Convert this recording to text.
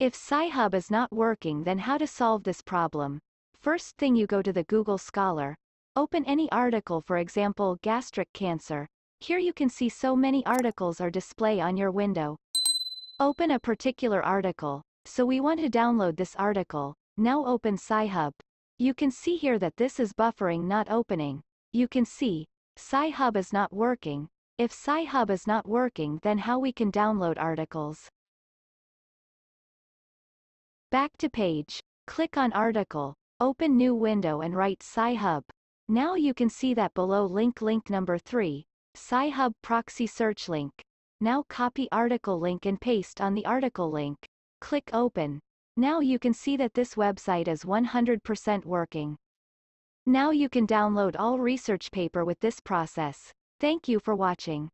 If Sci-Hub is not working then how to solve this problem? First thing you go to the Google Scholar. Open any article for example gastric cancer. Here you can see so many articles are display on your window. Open a particular article. So we want to download this article. Now open Sci-Hub. You can see here that this is buffering not opening. You can see, Sci-Hub is not working. If Sci-Hub is not working then how we can download articles. Back to page. Click on article. Open new window and write Sci-Hub. Now you can see that below link link number 3, Sci-Hub proxy search link. Now copy article link and paste on the article link. Click open. Now you can see that this website is 100% working. Now you can download all research paper with this process. Thank you for watching.